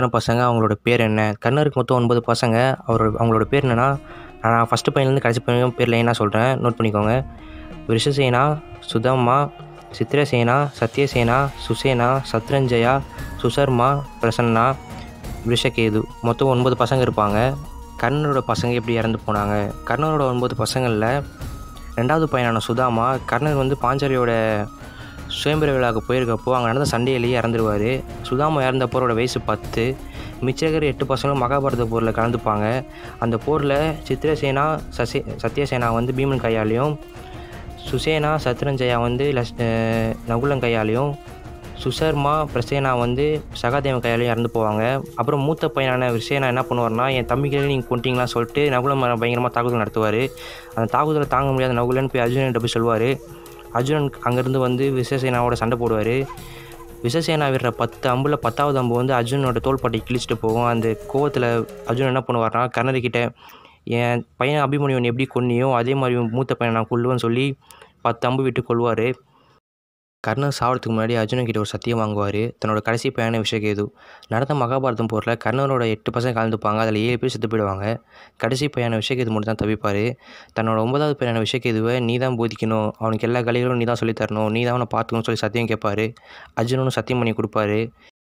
எத்தனை பசங்க அவங்களோட பேர் என்ன? கர்ணருக்கு மொத்தம் ஒன்பது பசங்க. அவரோட அவங்களோட பேர் என்னென்னா நான் ஃபஸ்ட்டு பையன்லேருந்து கடைசி பையன் பேர் லைனாக சொல்கிறேன் நோட் பண்ணிக்கோங்க. விஷசேனா சுதம்மா சித்திரசேனா சத்யசேனா சுசேனா சத்ரஞ்சயா சுசர்மா பிரசன்னா விஷகேது மொத்தம் ஒன்பது பசங்க இருப்பாங்க. கர்ணனோட பசங்க எப்படி இறந்து போனாங்க? கர்ணரோட ஒன்பது பசங்களில் ரெண்டாவது பையனான சுதாமா கர்ணர் வந்து பாஞ்சாலியோட சுயம்பர விழாவுக்கு போயிருக்கப்போ அங்கே நடந்த சண்டையிலேயே இறந்துருவார். சுதாமா இறந்த போரோட வயசு பத்து. மிச்சகர் எட்டு பசங்களும் மகாபாரத போரில் கலந்துப்பாங்க. அந்த போரில் சித்திரசேனா சசி சத்யசேனா வந்து பீமன் கையாலையும் சுசேனா சத்ரஞ்சயா வந்து லஸ் நகுலன் கையாலையும் சுசர்மா பிரசேனா வந்து சகாதேவன் கையாலையும் இறந்து போவாங்க. அப்புறம் மூத்த பையனான விஷேனா என்ன பண்ணுவார்னா என் தம்பிகளே நீங்கள் கொண்டீங்களா சொல்லிட்டு நகுலன் பயங்கரமாக தாக்குதல் நடத்துவார். அந்த தாக்குதலை தாங்க முடியாத நகுலன் போய் அர்ஜுனன் போய் சொல்லுவார் அர்ஜுனன் அங்கேருந்து வந்து விசேசேனாவோட சண்டை போடுவார். விசேசேனா விடுற பத்து அம்பில் பத்தாவது அம்பு வந்து அர்ஜுனோட தோள்பட்டை கிழிச்சிட்டு போகும். அந்த கோவத்தில் அர்ஜுனன் என்ன பண்ணுவார்னா கர்ணர்கிட்ட என் பையன் அபிமன்யுவன் எப்படி கொன்னியோ அதே மாதிரி மூத்த பையனை நான் கொள்ளுவேன்னு சொல்லி பத்து அம்பு விட்டு கொள்வார் கர்ணன் சாவறதுக்கு முன்னாடி அர்ஜுனன் கிட்ட ஒரு சத்தியம் வாங்குவார். தன்னோட கடைசி பயண விஷயகேது நடந்த மகாபாரதம் போரில் கர்ணனோட எட்டு பசங்க கலந்துப்பாங்க. அதில் ஏழு பேர் செத்து போயிடுவாங்க. கடைசி பயண விஷயகேது மட்டும் தான் தவிப்பார். தன்னோட ஒன்பதாவது பயண விஷயகேதுவை நீ தான் போதிக்கணும். அவனுக்கு எல்லா கலைகளும் நீ தான் சொல்லித்தரணும் நீ தான் அவனை பார்த்துக்கணும்னு சொல்லி சத்தியம் கேட்பாரு. அர்ஜுனனும் சத்தியம் பண்ணி கொடுப்பாரு.